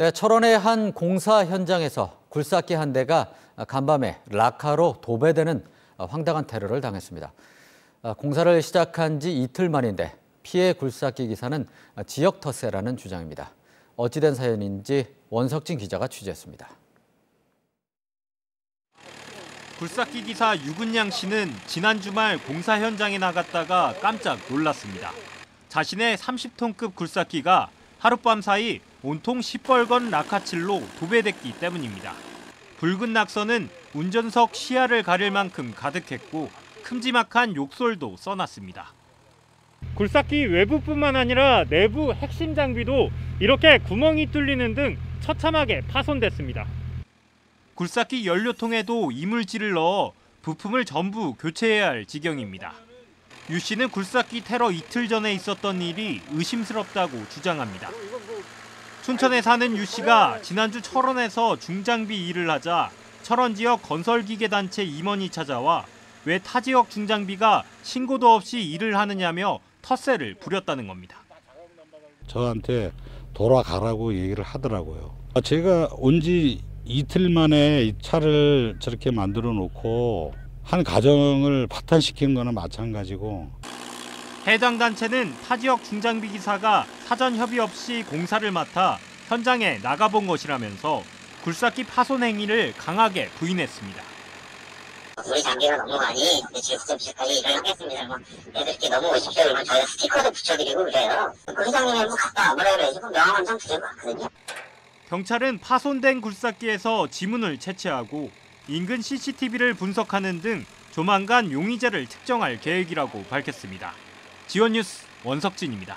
네, 철원의 한 공사 현장에서 굴삭기 한 대가 간밤에 라카로 도배되는 황당한 테러를 당했습니다. 공사를 시작한 지 이틀 만인데 피해 굴삭기 기사는 지역 터세라는 주장입니다. 어찌된 사연인지 원석진 기자가 취재했습니다. 굴삭기 기사 유근양 씨는 지난 주말 공사 현장에 나갔다가 깜짝 놀랐습니다. 자신의 30톤급 굴삭기가 하룻밤 사이 온통 시뻘건 라카칠로 도배됐기 때문입니다. 붉은 낙서는 운전석 시야를 가릴 만큼 가득했고 큼지막한 욕설도 써놨습니다. 굴삭기 외부뿐만 아니라 내부 핵심 장비도 이렇게 구멍이 뚫리는 등 처참하게 파손됐습니다. 굴삭기 연료통에도 이물질을 넣어 부품을 전부 교체해야 할 지경입니다. 유 씨는 굴삭기 테러 이틀 전에 있었던 일이 의심스럽다고 주장합니다. 춘천에 사는 유 씨가 지난주 철원에서 중장비 일을 하자 철원 지역 건설기계 단체 임원이 찾아와 왜 타 지역 중장비가 신고도 없이 일을 하느냐며 텃세를 부렸다는 겁니다. 저한테 돌아가라고 얘기를 하더라고요. 제가 온 지 이틀 만에 이 차를 저렇게 만들어 놓고 한 가정을 파탄시킨 거는 마찬가지고 해당 단체는 타 지역 중장비 기사가 사전 협의 없이 공사를 맡아 현장에 나가본 것이라면서 굴삭기 파손 행위를 강하게 부인했습니다. 우리 장비가 너무 많이 지속적하게 일을 하겠습니다. 뭐 애들께 넘어오십시오. 이러면 저희가 스티커도 붙여드리고 그래요. 그 회장님이 뭐 갔다 와보라 그래가지고 명함 한장 드리고 왔거든요. 경찰은 파손된 굴삭기에서 지문을 채취하고 인근 CCTV를 분석하는 등 조만간 용의자를 특정할 계획이라고 밝혔습니다. 지원뉴스 원석진입니다.